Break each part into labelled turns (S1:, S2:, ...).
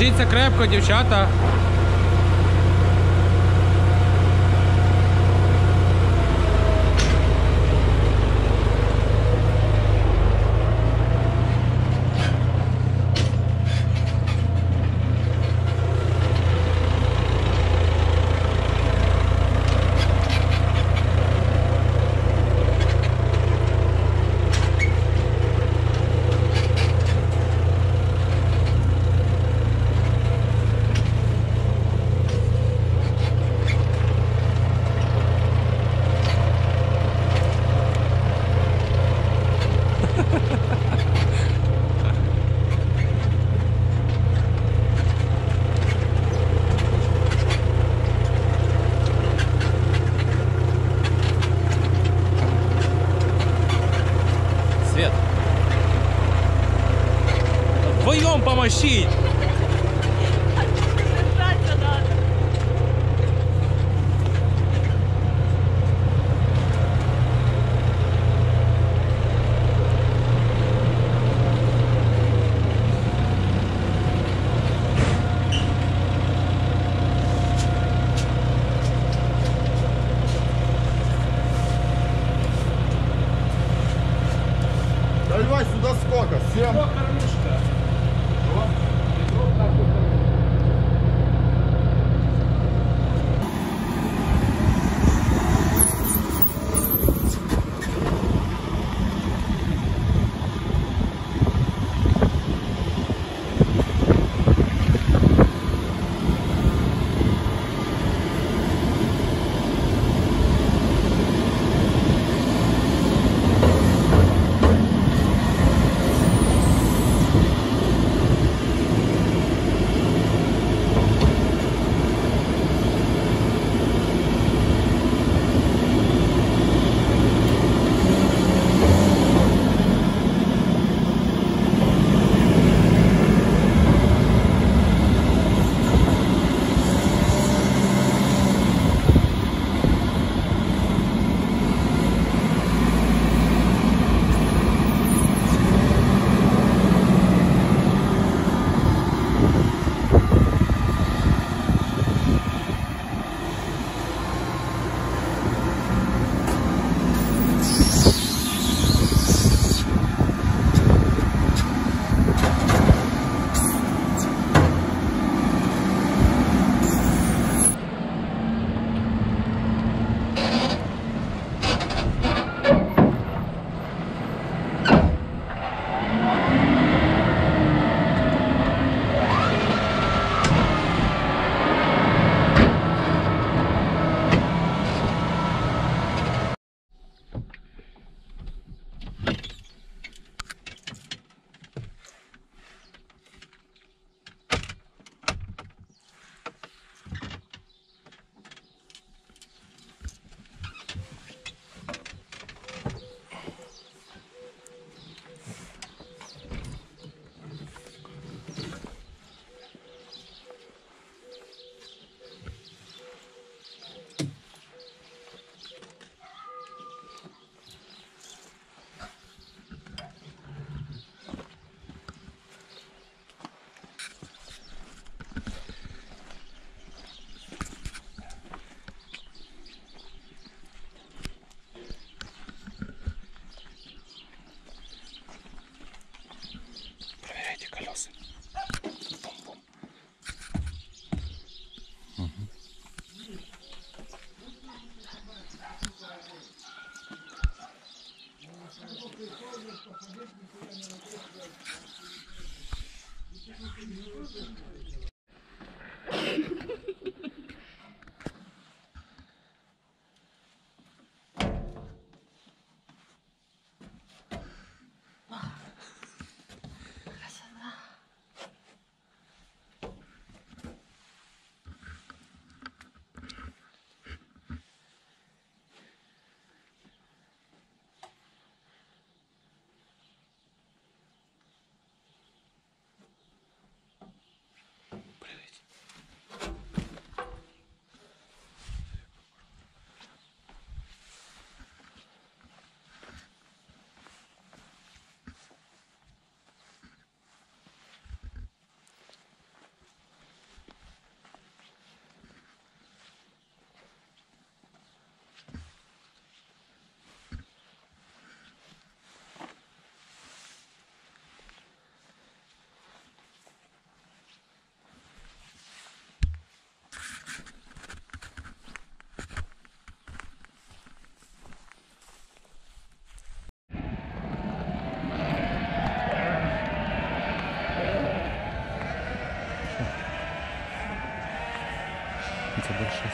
S1: Держіться крепко, дівчата.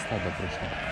S2: Стада прийшло.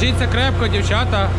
S1: Держіться крепко, дівчата.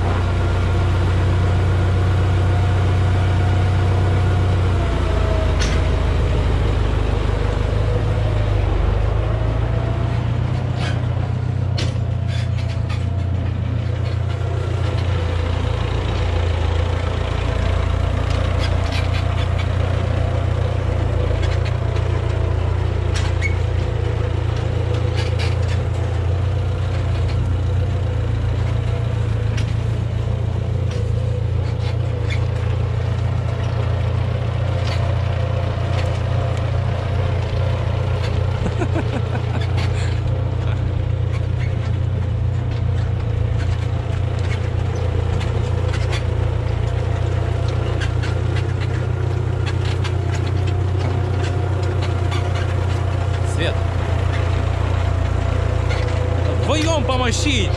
S1: Свет. Вдвоем помощить!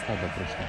S1: Стадо пройшло.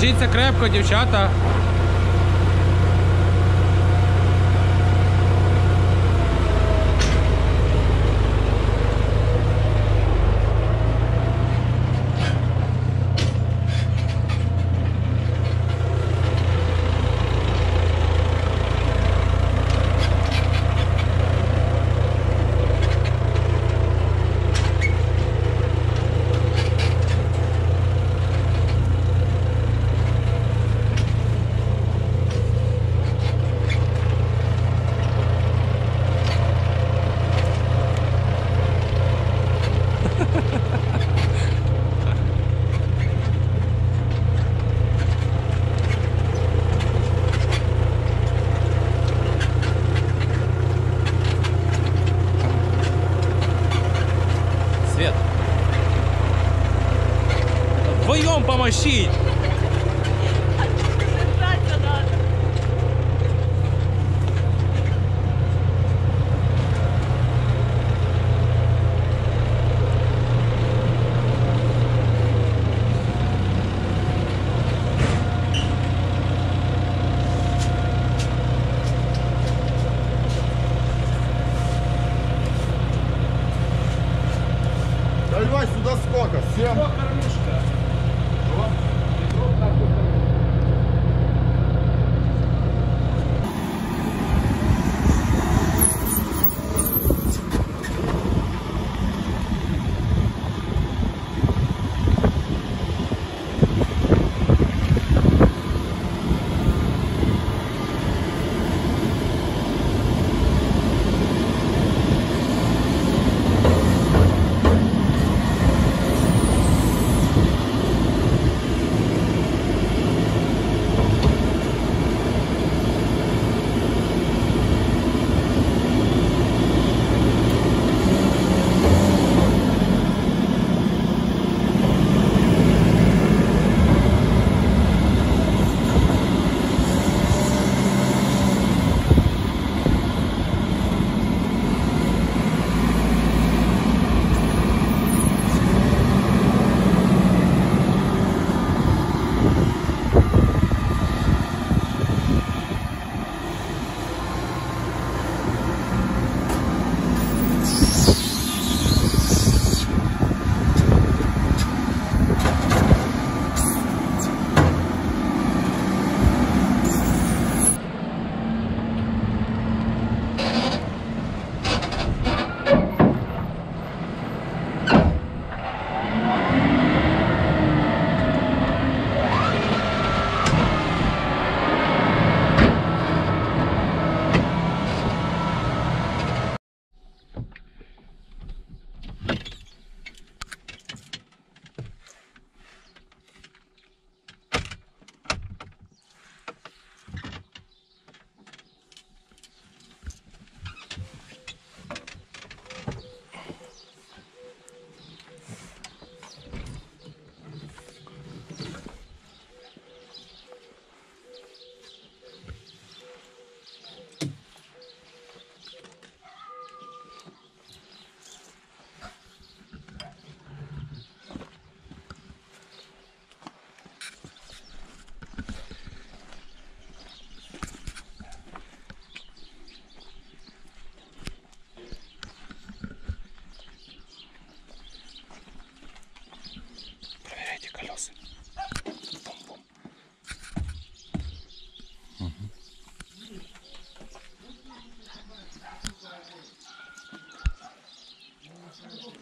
S1: Держіться крепко, дівчата.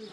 S2: Це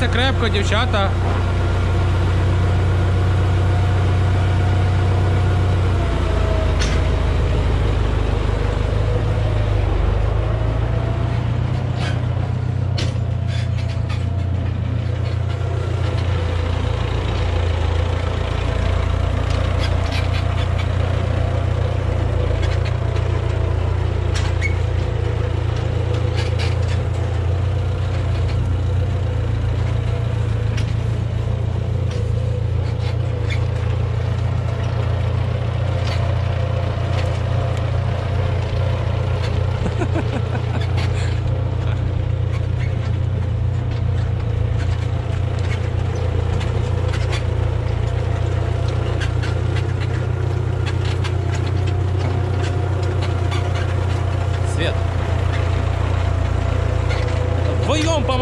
S1: Держіться крепко, дівчата.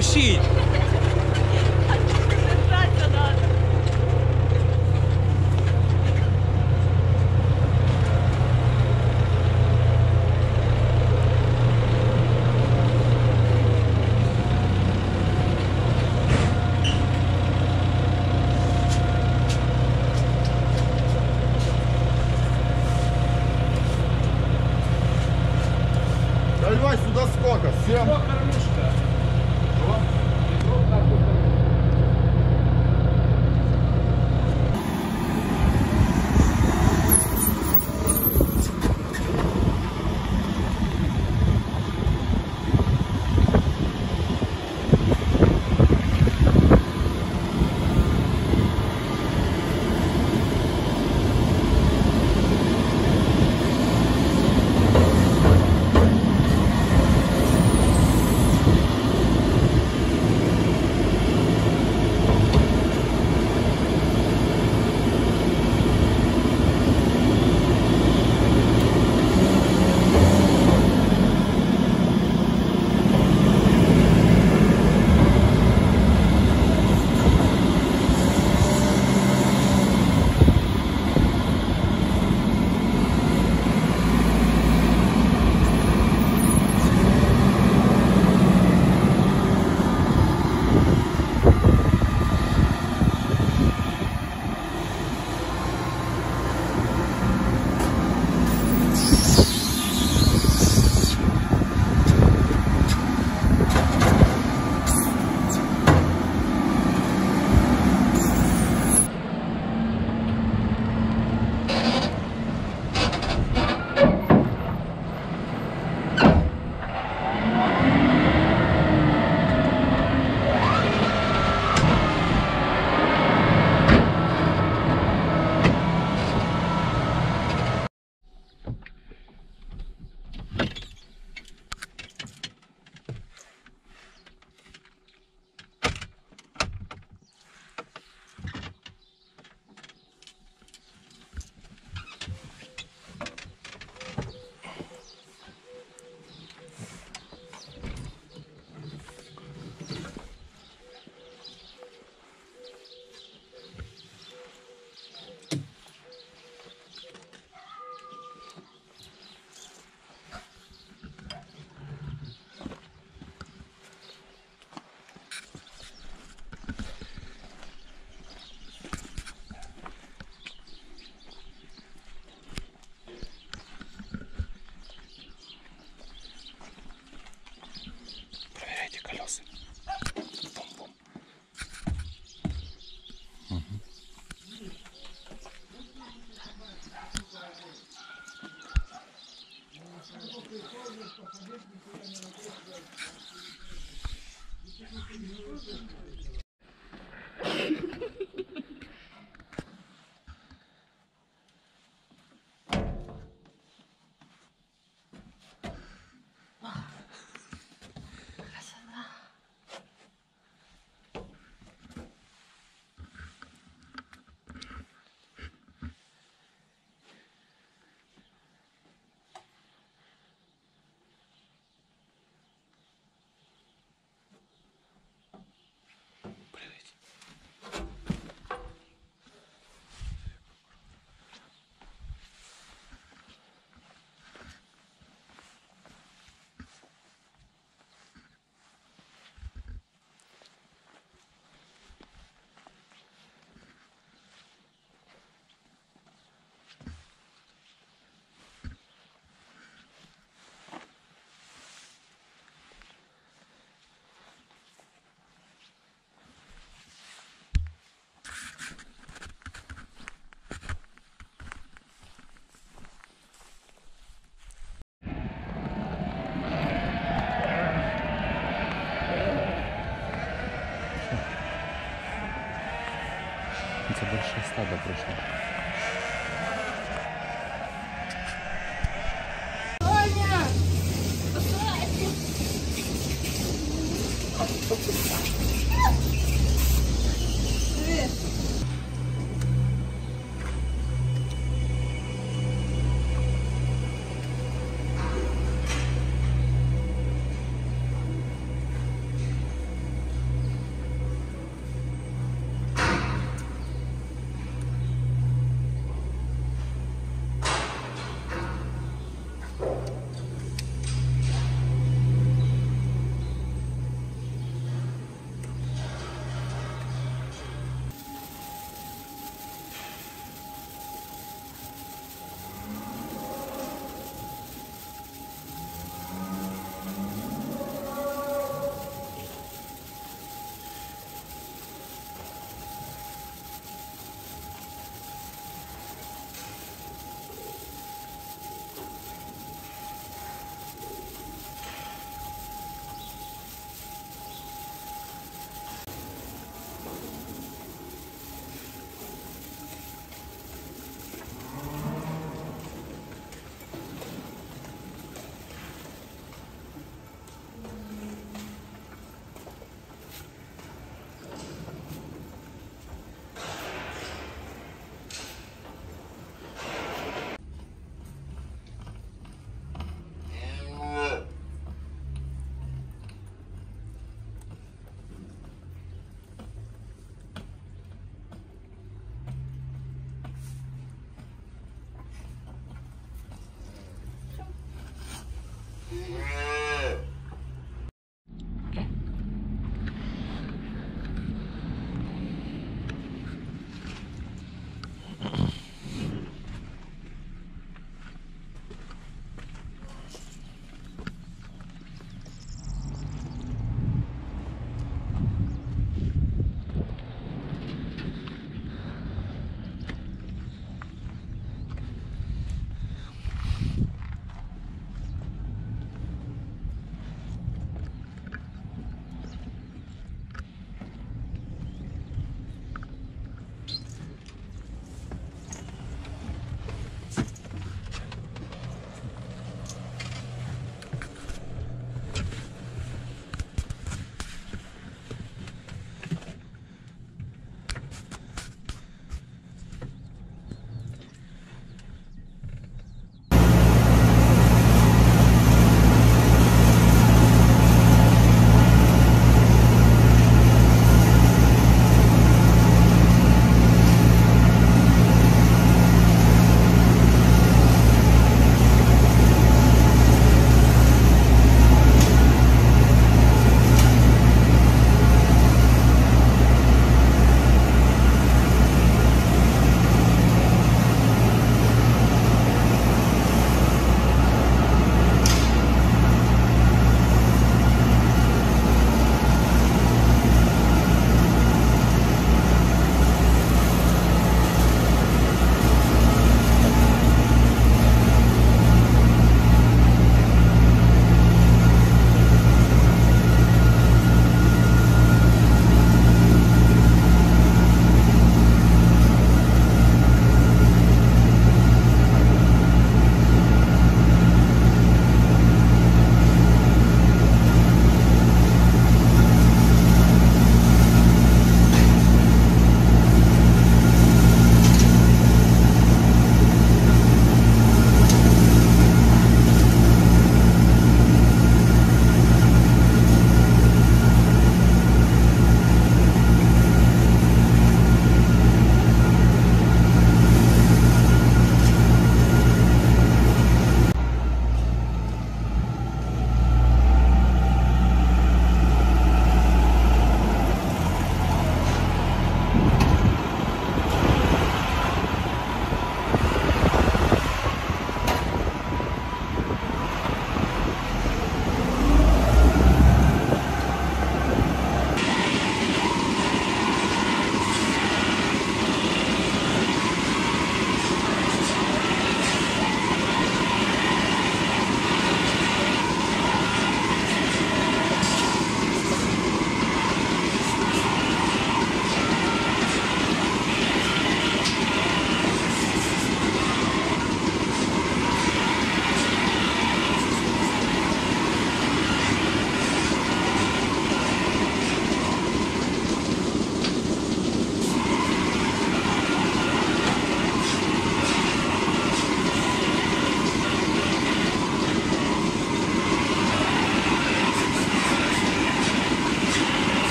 S1: machine. стадо пришло. Mm-hmm.